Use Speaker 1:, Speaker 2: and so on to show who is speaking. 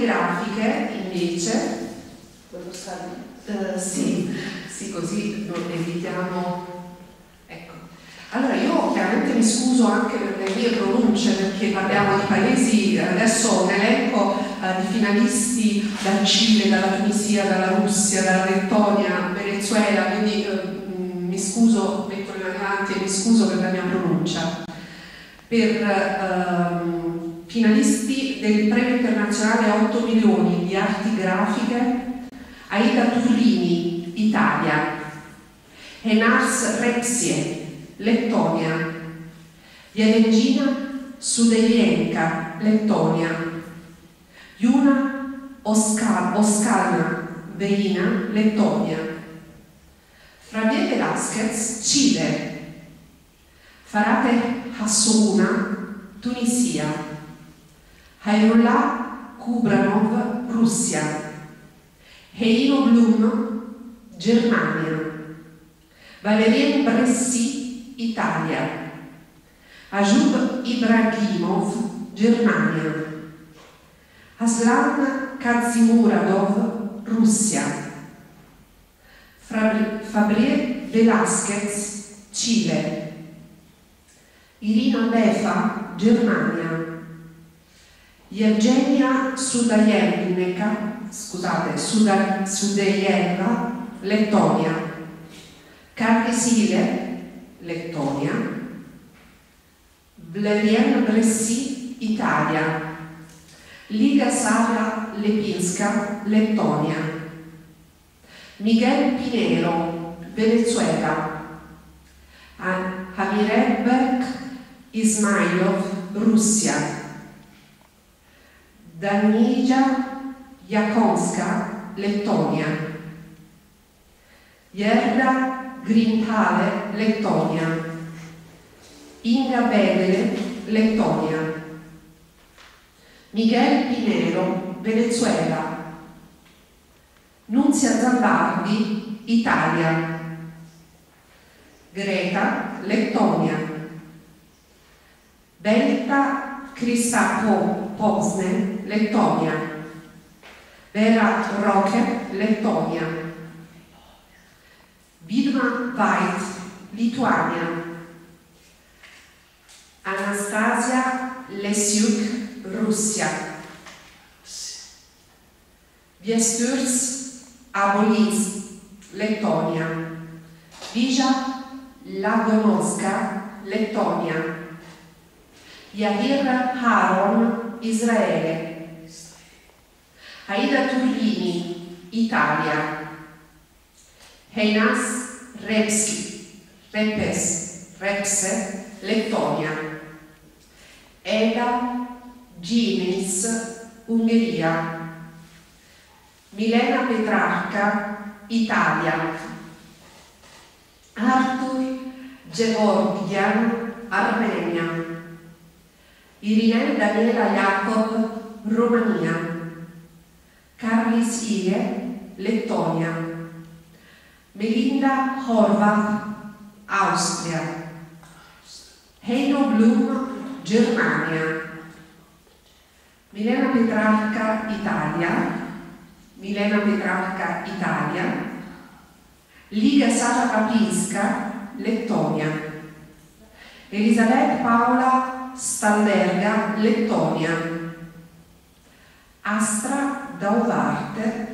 Speaker 1: grafiche invece,
Speaker 2: uh,
Speaker 1: sì, sì, così non evitiamo. Ecco. Allora io chiaramente mi scuso anche per le mie pronunce perché parliamo di paesi, adesso un elenco uh, di finalisti dal Cile, dalla Tunisia, dalla Russia, dalla Lettonia, Venezuela, quindi uh, mi scuso, metto le mani avanti e mi scuso per la mia pronuncia. Per uh, finalisti del premio internazionale 8 milioni di arti grafiche, Aida Turlini, Italia, Enars Repsie, Lettonia, Jelengina Sudelienka, Lettonia, Juna Oskar, Oskarna, Veina, Lettonia, Javier Velasquez, Cile, Farate Hassouna, Tunisia, Hayrullah Kubranov, Russia, Heino Blum, Germania, Valerien Bressi, Italia, Ajub Ibrahimov, Germania, Aslan Kazimuradov, Russia, Fabrier Velasquez, Cile, Irina Befa, Germania, Yevgenia Sudajeneka, scusate, Sudajenka, Lettonia, Carnesile, Lettonia, Vlerien Bressi, Italia, Liga Sara Lepinska, Lettonia, Miguel Pinero, Venezuela, Hamirebek Ismailov, Russia, Danija Jakonska, Lettonia, Jerda Grintale, Lettonia, Inga Bedele, Lettonia, Miguel Pinero, Venezuela, Nunzia Zambardi, Italia, Greta, Lettonia, Belta Kristapo Pozne, Lettonia, Vera Roque, Lettonia, Vilma Veit, Lituania, Anastasia Lesiuk, Russia, Viesturs Abolins, Lettonia, Vija Lagonoska, Lettonia, Yahir Haron, Israele, Aida Turlini, Italia, Heinas Repsi, Repes, Repse, Lettonia, Eda Ginis, Ungheria, Milena Petrarca, Italia, Artur Georgian, Armenia, Irene Daniela Jacob, Romania, Carlis Ile, Lettonia, Melinda Horvath, Austria, Heino Blum, Germania, Milena Petrarca, Italia, Milena Petrarca, Italia, Liga Sara Papinska, Lettonia, Elisabeth Paola Stallerga, Lettonia, Astra Dauvarte.